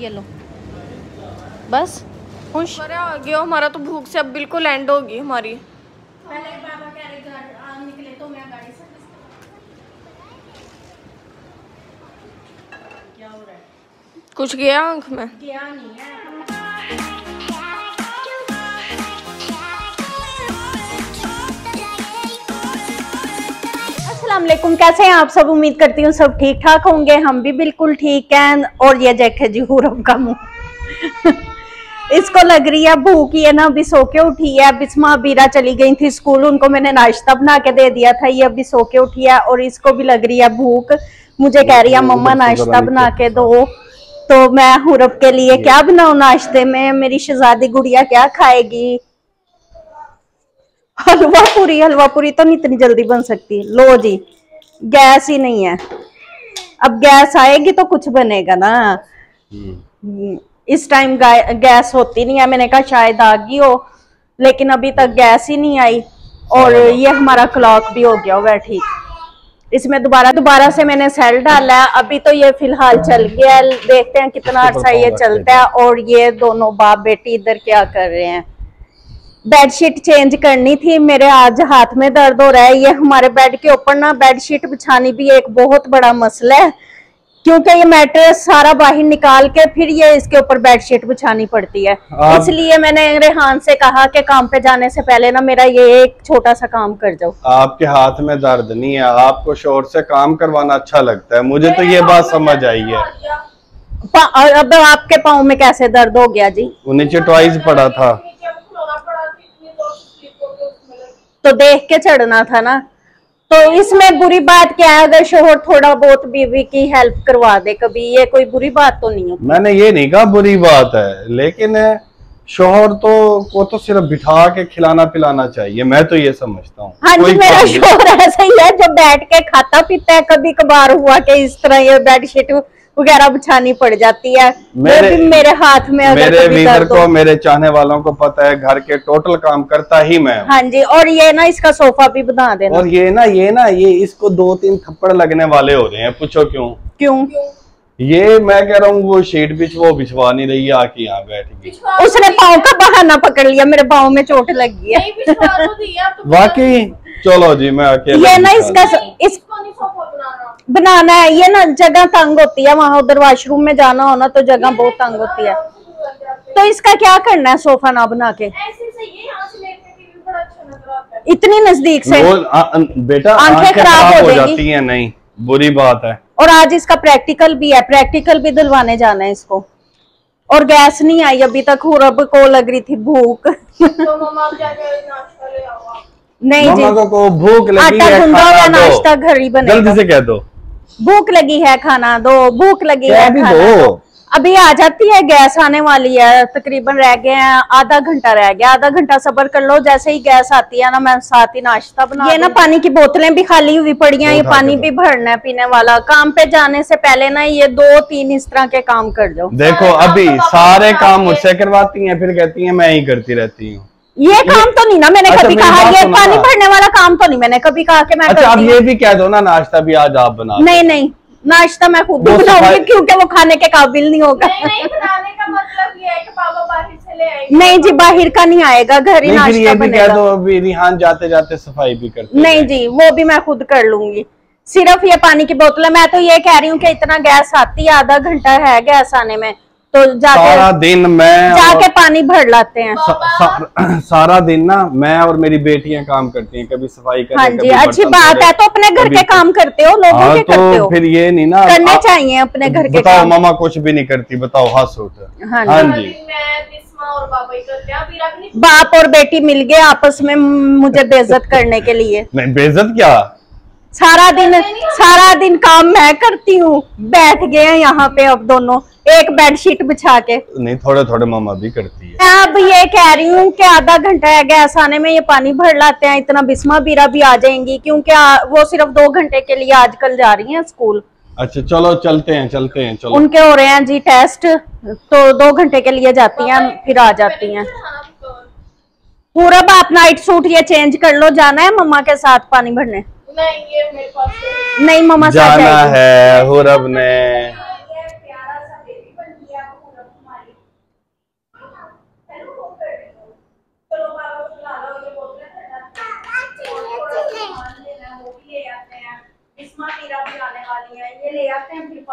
ये लो बस खुश। अरे आ गया हमारा तो भूख से अब बिल्कुल एंड होगी हमारी। पहले बाबा कह रहे घर निकले तो मैं गाड़ी से क्या हो रहा है? कुछ गया आँख में? गया नहीं है। वालेकुम कैसे हैं आप? सब उम्मीद करती हूँ सब ठीक ठाक होंगे। हम भी बिल्कुल ठीक हैं और ये देखे जी हुरम का मुँह। इसको लग रही है भूख ये ना अभी सो के उठी है। बिस्मा बीरा चली गई थी स्कूल उनको मैंने नाश्ता बना के दे दिया था ये अभी सो के उठी है और इसको भी लग रही है भूख। मुझे कह रही है मम्मा नाश्ता बना के दो। तो मैं हुरब के लिए क्या बनाऊ नाश्ते में? मेरी शहजादी गुड़िया क्या खाएगी? हलवा पूरी हलवा पूरी तो नहीं इतनी जल्दी बन सकती। लो जी गैस ही नहीं है। अब गैस आएगी तो कुछ बनेगा ना। हम्म, इस टाइम गैस होती नहीं है। मैंने कहा शायद आ गई हो। लेकिन अभी तक गैस ही नहीं आई। और ये हमारा क्लॉक भी हो गया होगा ठीक। इसमें दोबारा दोबारा से मैंने सेल डाला है। अभी तो ये फ़िलहाल चल गया है। देखते हैं कितना अर्सा ये चलता है। और ये दोनों बाप बेटी इधर क्या कर रहे हैं? बेडशीट चेंज करनी थी। मेरे आज हाथ में दर्द हो रहा है। ये हमारे बेड के ऊपर ना बेडशीट बिछानी भी एक बहुत बड़ा मसला है। क्योंकि ये मैट्रेस सारा बाहर निकाल के फिर ये इसके ऊपर बेडशीट बिछानी पड़ती है। आप- इसलिए मैंने रेहान से कहा कि काम पे जाने से पहले ना मेरा ये एक छोटा सा काम कर जाओ। आपके हाथ में दर्द नहीं है। आपको शोर से काम करवाना अच्छा लगता है। मुझे तो ये बात समझ आई है। अब आपके पाँव में कैसे दर्द हो गया जी? नीचे ट्वाइस पड़ा था। तो देख के चढ़ना था ना। तो इसमें बुरी बात क्या है? अगर शोहर थोड़ा बहुत बीवी की हेल्प करवा दे कभी ये कोई बुरी बात तो नहीं होती। मैंने ये नहीं कहा बुरी बात है लेकिन शोहर तो को तो सिर्फ़ बिठा के खिलाना पिलाना चाहिए मैं तो ये समझता हूँ। हाँ जी मेरा शोहर ऐसा ही है जो बैठ के खाता पीता है कभी कभार हुआ कि इस तरह ये बेडशीट वगैरह बिछानी पड़ जाती है। मेरे- भी मेरे हाथ में अगर मेरे कभी वीवर को मेरे चाहने वालों को पता है घर के टोटल काम करता ही मैं हूँ। जी और ये ना इसका सोफा भी बना देना। और ये ना ये ना ये इसको दो तीन थप्पड़ लगने वाले हो रहे हैं। पूछो क्यों? क्यों? ये मैं कह रहा हूँ वो शीट बिछ वो बिछवा नहीं रही है, आके यहाँ बैठ गई उसने पाँव का बहाना पकड़ लिया मेरे पाँव में चोट लगी है। वाकई? चलो जी मैं अकेला ये ना इसका इस बनाना है ये ना जगह तंग होती है वहाँ उधर वॉशरूम में जाना हो ना तो जगह बहुत तंग होती है। तो इसका क्या करना है सोफा ना बना के? इतनी नज़दीक से। वो आ, बेटा आँखें खराब हो हो जाती हैं नहीं बुरी बात है। और आज इसका प्रैक्टिकल भी है प्रैक्टिकल भी दिलवाने जाना है इसको। और गैस नहीं आई अभी तक हुरब को लग रही थी भूख। तो नहीं जी। को, को भूख लगी आटा है गूंदा हुआ नाश्ता घर ही बनेगा। जल्दी से कह दो। भूख लगी है खाना दो भूख लगी है खाना दो। दो। अभी आ जाती है गैस आने वाली है तकरीबन रह गए हैं आधा घंटा रह गया आधा घंटा सबर कर लो जैसे ही गैस आती है ना मैं साथ ही नाश्ता बना ये ना पानी की बोतलें भी खाली हुई पड़ी हैं ये पानी भी भरना है पीने वाला। काम पे जाने से पहले ना ये दो तीन इस तरह के काम कर जाओ। देखो अभी सारे काम मुझसे करवाती है फिर कहती है मैं ही करती रहती हूँ। ये काम तो नहीं ना मैंने अच्छा, कभी कहा ये पानी भरने वाला काम तो नहीं मैंने कभी कहा कि मैं अच्छा करती ये भी कह दो ना नाश्ता भी आज आप बना नहीं नहीं नाश्ता मैं खुद बनाऊँगी क्योंकि वो खाने के काबिल नहीं होगा। नहीं जी बाहर का नहीं आएगा घर ही नाश्ता ये भी कह बनेगा। दो अभी रिहान जाते जाते सफ़ाई भी करते नहीं जी वो भी मैं खुद कर लूँगी। सिर्फ़ ये पानी की बोतल मैं तो ये कह रही हूँ कि इतना गैस आती है आधा घंटा है गैस आने में। तो जाके सारा दिन मैं जाके पानी भर लाते हैं। सा, सा, सारा दिन ना मैं और मेरी बेटियाँ काम करती हैं कभी सफ़ाई करते हाँ जी अच्छी बात है तो अपने घर के काम करते हो लोगों हाँ के करते तो हो। फिर ये नहीं ना करने चाहिए अपने घर के बताओ काम। मामा कुछ भी नहीं करती बताओ हाथ उठ। हाँ हाँ जी। बाप और बेटी मिल गए आपस में मुझे बेजत करने के लिए। नहीं बेइज्जत क्या? सारा दिन सारा दिन काम मैं करती हूँ। बैठ गए हैं यहाँ पे अब दोनों। एक बेडशीट बिछा के। नहीं थोड़े थोड़े मामा भी करती है। मैं अब ये कह रही हूँ कि आधा घंटा है गैस आने में ये पानी भर लाते हैं। इतना बिस्मा बीरा भी आ जाएँगी क्योंकि वो सिर्फ़ दो घंटे के लिए आजकल जा रही हैं स्कूल। अच्छा चलो चलते हैं चलते हैं चलो। उनके हो रहे हैं जी टेस्ट तो दो घंटे के लिए जाती हैं फिर आ जाती हैं। पूरा आप नाइट सूट ये चेंज कर लो जाना है मम्मा के साथ पानी भरने। नहीं ये मेरे पास नहीं जाना है हुरब ने।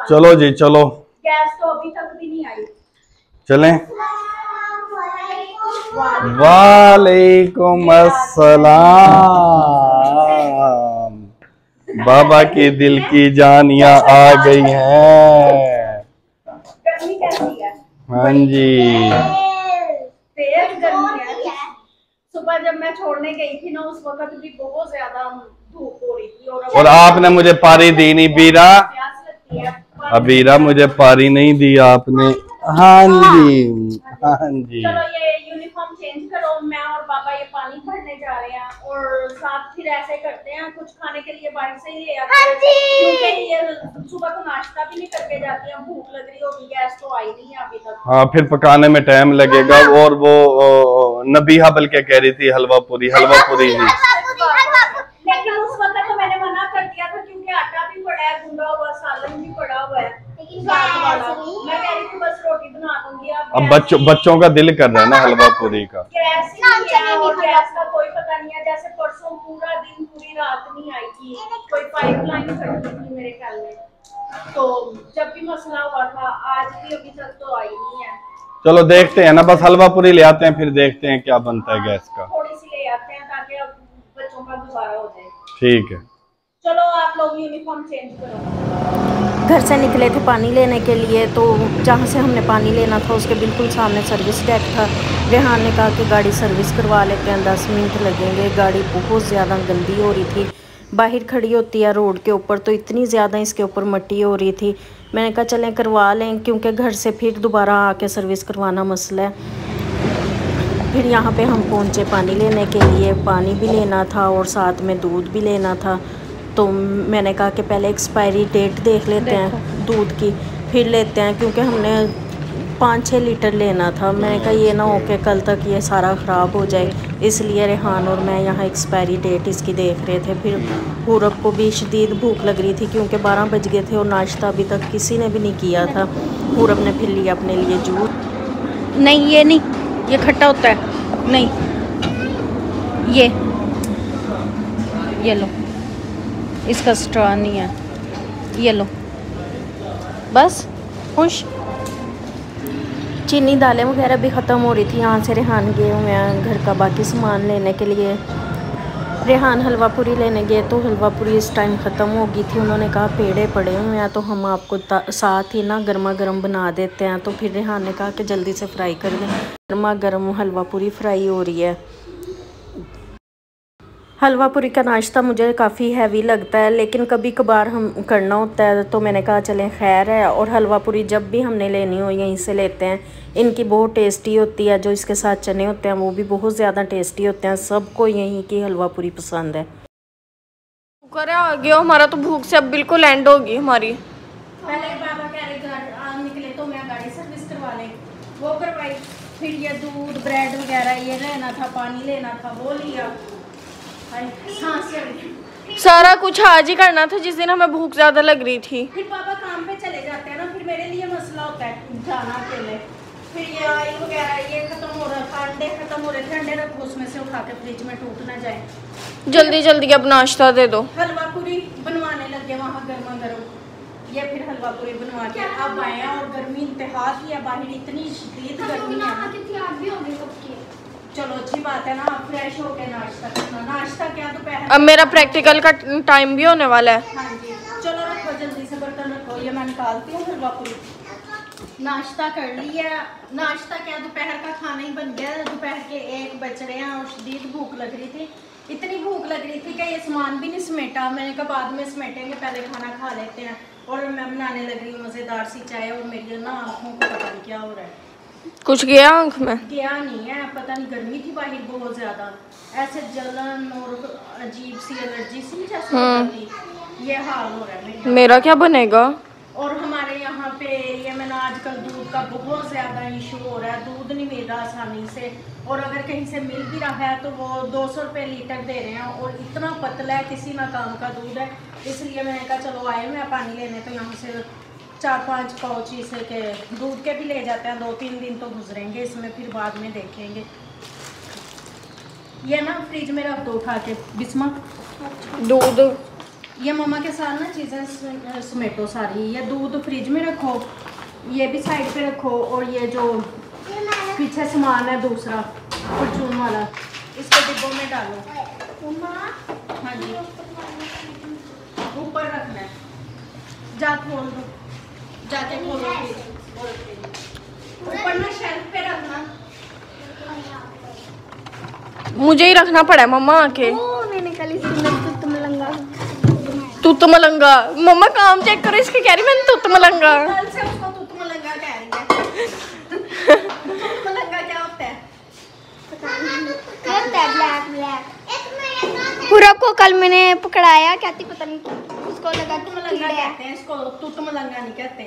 चलो जी चलो। गैस तो अभी तक भी नहीं आई चलें। वालेकुम अस्सलाम। बाबा की दिल की जानियाँ आ गई हैं। है हाँ जी। तेज गर्मी सुबह जब मैं छोड़ने गई थी ना उस वक्त भी बहुत ज़्यादा धूप हो रही थी और आपने मुझे पारी दी नहीं बीरा? अबीरा मुझे पारी नहीं दी आपने। हाँ जी हाँ जी। चलो ये यूनिफॉर्म चेंज करो मैं और बाबा ये पानी भरने जा रहे हैं और साथ फिर ऐसे करते हैं कुछ खाने के लिए बाहर से ही ले आते हैं। क्योंकि ये सुबह को नाश्ता भी नहीं करके जाती हैं भूख लग रही होगी गैस तो आई नहीं है अभी तक। हाँ फिर पकाने में टाइम लगेगा और वो नबीहा बल्कि कह रही थी हलवा पूरी हलवा पूरी नहीं। लेकिन उस वक्त तो मैंने मना कर दिया था क्योंकि आटा भी पड़ा है गुंडा हुआ सालन भी पड़ा हुआ है। मैं कह रही थी बस रोटी बना दूँगी आप अब बच्चों बच्चों का दिल कर रहा है ना हलवा पूरी का। गैस ही नहीं है और गैस का कोई पता नहीं है जैसे परसों पूरा दिन पूरी रात नहीं आई थी। कोई पाइपलाइन फटी थी मेरे ख्याल में। तो जब भी मसला हुआ था आज भी अभी तक तो आई नहीं है। चलो देखते हैं ना बस हलवा पूरी ले आते हैं फिर देखते हैं क्या बनता है गैस का। थोड़ी सी ले आते हैं ताकि बच्चों का गुजारा हो जाए। ठीक है। चलो आप लोग यूनिफॉर्म चेंज करो। घर से निकले थे पानी लेने के लिए तो जहाँ से हमने पानी लेना था, उसके बिल्कुल सामने सर्विस डेक था। रेहान ने कहा कि गाड़ी सर्विस करवा लेते हैं, दस मिनट लगेंगे। गाड़ी बहुत ज़्यादा गंदी हो रही थी। बाहर खड़ी होती है रोड के ऊपर तो इतनी ज़्यादा इसके ऊपर मट्टी हो रही थी। मैंने कहा, चलें, करवा लें, क्योंकि घर से फिर दोबारा आके सर्विस करवाना मसला है। फिर यहाँ पे हम पहुँचे पानी लेने के लिए। पानी भी लेना था और साथ में दूध भी लेना था। तो मैंने कहा कि पहले एक्सपायरी डेट देख लेते हैं दूध की फिर लेते हैं क्योंकि हमने पाँच छः लीटर लेना था। मैंने कहा ये ना हो के कल तक ये सारा ख़राब हो जाए। इसलिए रेहान और मैं यहाँ एक्सपायरी डेट इसकी देख रहे थे। फिर पूरब को भी शदीद भूख लग रही थी क्योंकि बारह बज गए थे और नाश्ता अभी तक किसी ने भी नहीं किया था। पूरब ने फिर लिया अपने लिए जूस। नहीं ये नहीं। ये खट्टा होता है। नहीं। ये। ये लो। इसका स्ट्रॉ नहीं है। ये लो। बस, खुश। चीनी दालें वगैरह भी ख़त्म हो रही थी। यहाँ से रेहान गए हुए हैं घर का बाकी सामान लेने के लिए। रेहान हलवा पूरी लेने गए तो हलवा पूरी इस टाइम ख़त्म हो गई थी। उन्होंने कहा, पेड़े पड़े हुए हैं तो हम आपको साथ ही ना गर्मा गर्म बना देते हैं। तो फिर रेहान ने कहा कि जल्दी से फ्राई कर दें। गर्मा गर्म हलवा पूरी फ्राई हो रही है। हलवा पूरी का नाश्ता मुझे काफ़ी हैवी लगता है लेकिन कभी कभार हम करना होता है तो मैंने कहा चलें खैर है और हलवा पूरी जब भी हमने लेनी हो यहीं से लेते हैं। इनकी बहुत टेस्टी होती है जो इसके साथ चने होते हैं वो भी बहुत ज़्यादा टेस्टी होते हैं सबको यहीं की हलवा पूरी पसंद है। कुकर है आ गया हमारा तो भूख से अब बिल्कुल एंड होगी हमारी। पहले बाबा कह रहे निकले तो मैं गाड़ी सर्विस करवा लें। वो करवाई फिर ये दूध ब्रेड वगैरह ये लेना था पानी लेना था वो लिया। सारा कुछ आज ही करना था जिस दिन हमें भूख ज़्यादा लग रही थी। फिर पापा काम पे चले जाते हैं ना फिर मेरे लिए मसला होता है जाना अकेले। फिर ये ऑयल वगैरह ये खत्म हो रहा था अंडे खत्म हो रहे थे अंडे रखो उसमें से उठा के फ्रिज में टूट ना जाए। जल्दी जल्दी अब नाश्ता दे दो। हलवा पूरी बनवाने लगे वहाँ गर्मा गर्म। ये फिर हलवा पूरी बनवा के अब आए और गर्मी इंतहा की है बाहर इतनी शदीद गर्मी है। चलो अच्छी बात है ना आप फ्रेश हो नाश्ता करना। नाश्ता क्या दोपहर अब मेरा प्रैक्टिकल का टाइम भी होने वाला है। हाँ जी। चलो रखो जल्दी से बर्तन रखो। ये मैं निकालती हूँ फिर बापू नाश्ता कर लिया। नाश्ता क्या दोपहर का खाना ही बन गया। दोपहर के एक बज रहे हैं और शदीद भूख लग रही थी। इतनी भूख लग रही थी कि ये सामान भी नहीं समेटा। मैंने कहा बाद में समेटेंगे पहले खाना खा लेते हैं। और मैं बनाने लग रही हूँ मज़ेदार सी चाय और मेरी ना आँखों को पता नहीं क्या हो रहा है। कुछ गया आँख में? गया नहीं है पता नहीं गर्मी थी बाहर बहुत ज़्यादा। ऐसे जलन और अजीब सी एलर्जी सी जैसे हो ये हाल हो रहा है मेरा। मेरा क्या बनेगा? और हमारे यहाँ पे एरिया में ना आजकल दूध का बहुत ज़्यादा इशू हो रहा है। दूध नहीं मिल रहा आसानी से। और अगर कहीं से मिल भी रहा है तो वो दो सौ रुपये लीटर दे रहे हैं। और इतना पतला है किसी ना काम का दूध है। इसलिए मैंने कहा चलो आए मैं पानी लेने तो यहाँ से चार पाँच पाउच इसे के दूध के भी ले जाते हैं। दो तीन दिन तो गुजरेंगे इसमें फिर बाद में देखेंगे। ये ना फ्रिज में रख दो उठा के बिस्मा। दूध। ये मम्मा के साथ ना चीज़ें समेटो सारी। ये दूध फ्रिज में रखो ये भी साइड पे रखो और ये जो पीछे सामान है दूसरा परचून वाला इसको डिब्बों में डालो। हाँ जी। ऊपर रखना है। जा खोल दो। जाके खोलो। ऊपर ना शेल्फ पे रखना। मुझे ही रखना पड़ा है मम्मा आके। मैंने कल इसी में तुम लंगा तू तो मलंगा। मम्मा काम चेक करो इसके कह रही मैंने तू तो मलंगा तू है। क्या है? पूरा को कल मैंने पकड़ाया कहती पता नहीं। उसको लगा तुम लंगा कहते हैं इसको तू तुम लंगा नहीं कहते